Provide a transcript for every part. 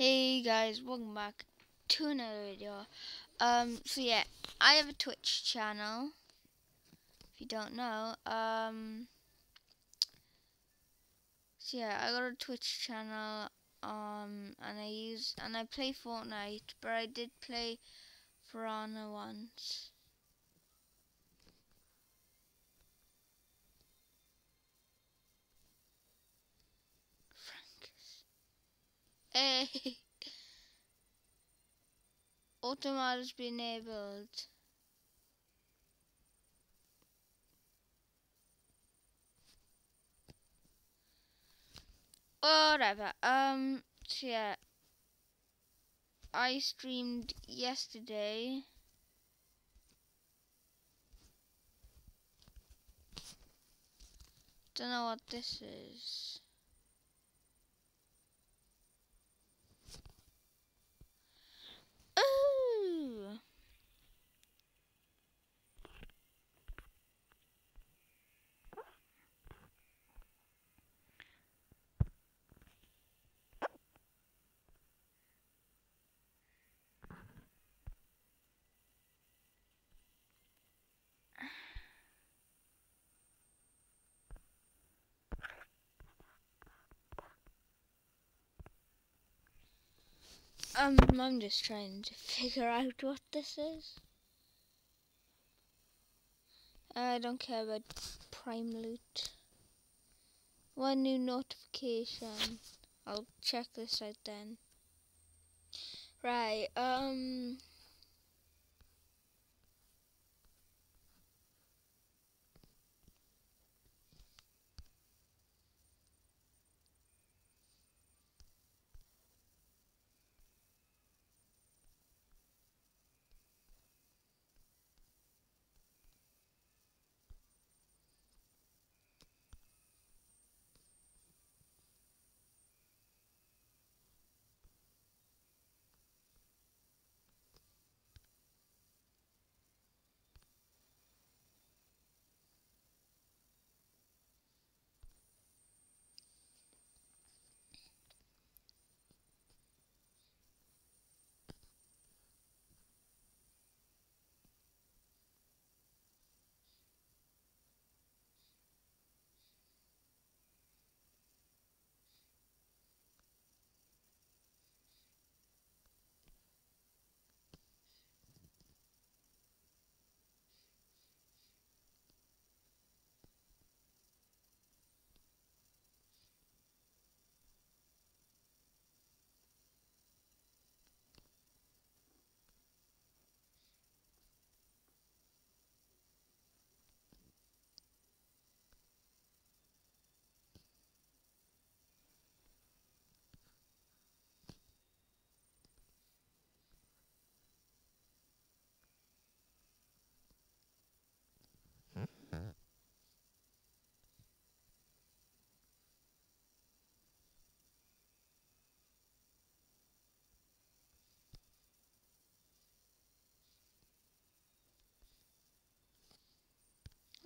Hey guys, welcome back to another video. Um, so yeah, I have a Twitch channel. If you don't know, um, so yeah, I got a Twitch channel. Um, and I use and I play Fortnite, but I did play Piranha once. Hey. Automod has been enabled. Whatever. Um, so yeah. I streamed yesterday. Don't know what this is. Um, I'm just trying to figure out what this is. I don't care about prime loot. One new notification. I'll check this out then. Right, um...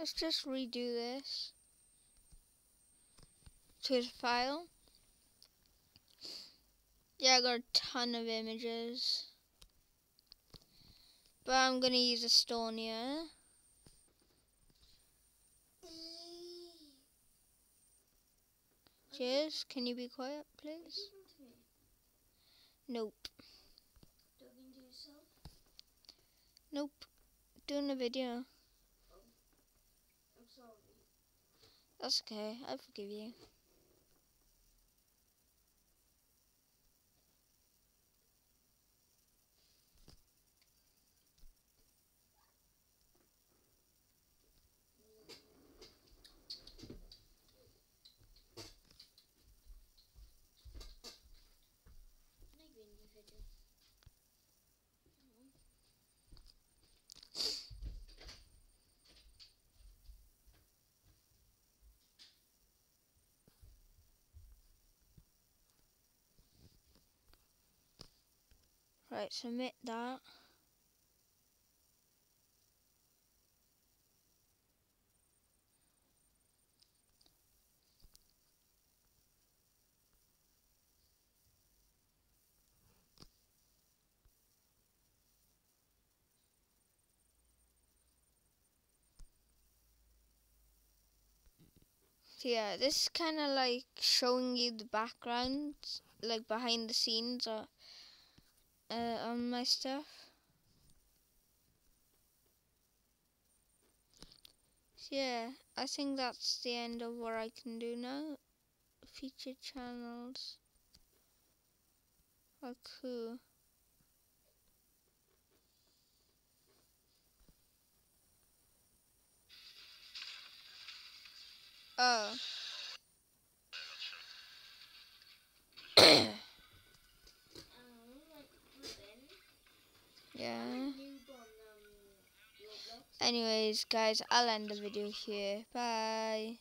Let's just redo this to the file. Yeah, I got a ton of images. But I'm to use Estonia. Cheers, can you be quiet, please? Nope. Nope. Doing a video. That's okay. I forgive you. Right, submit that. So yeah, this is kind of like showing you the background, like behind the scenes or uh, on my stuff. Yeah, I think that's the end of what I can do now. Featured channels. Oh. Oh. yeah. Anyways, guys, I'll end the video here. Bye.